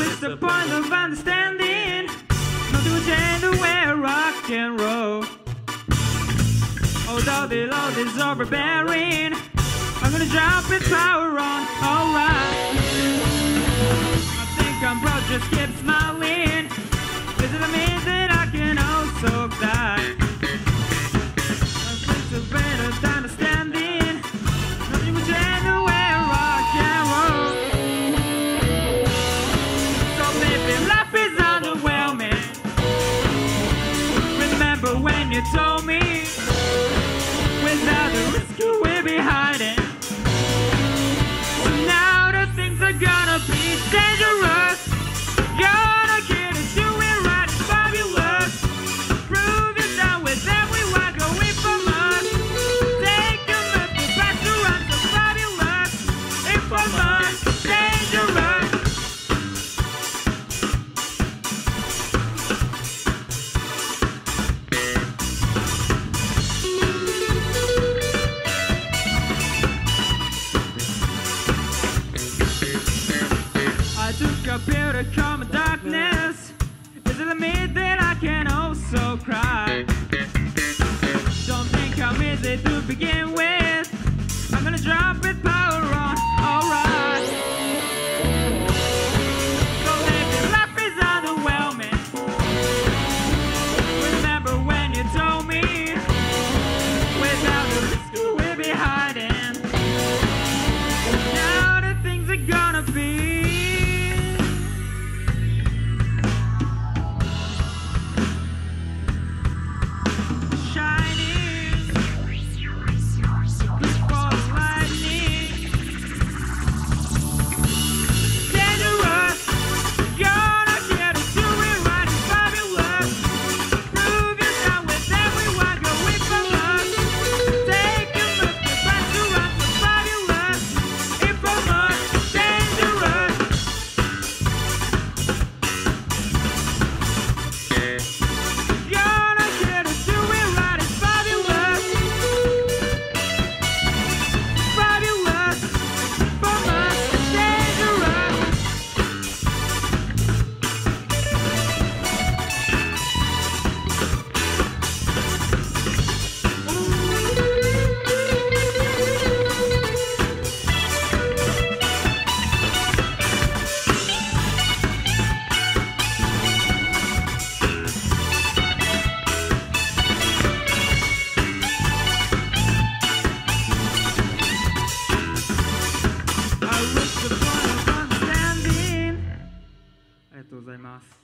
What's the point of understanding? Nothing will change the way rock and roll. Although the load is overbearing, I'm gonna drop its power on. Alright. I think I'm broke, just keep told me took a pill to calm my darkness. Is it the me that I can also cry? Don't think I'm easy to begin with. I'm gonna drop it power on, alright. So maybe life is. Remember when you told me without the risk will be hiding. ざいます。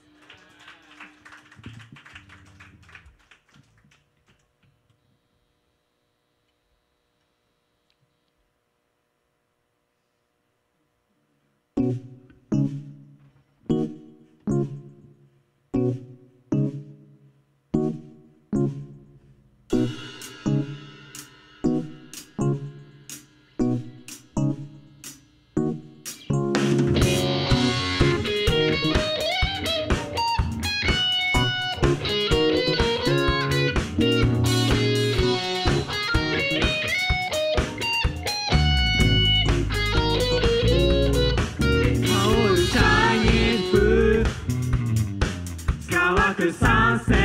que ça, c'est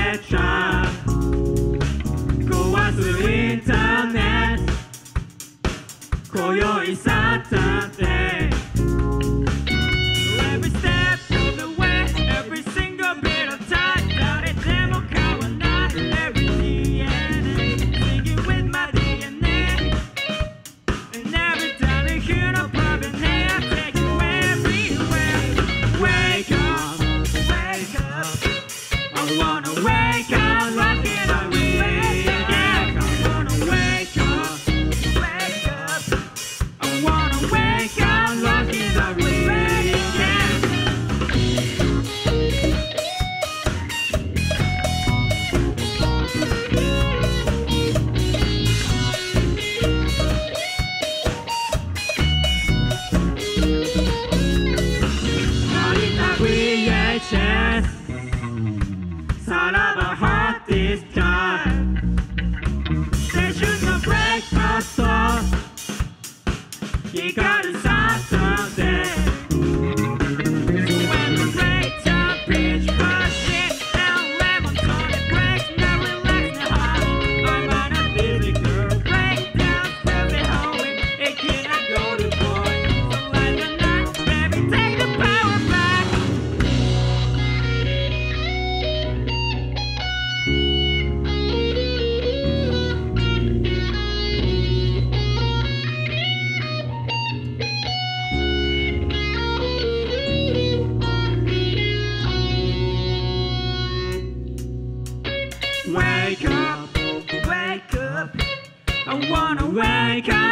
wanna wake up.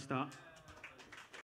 した。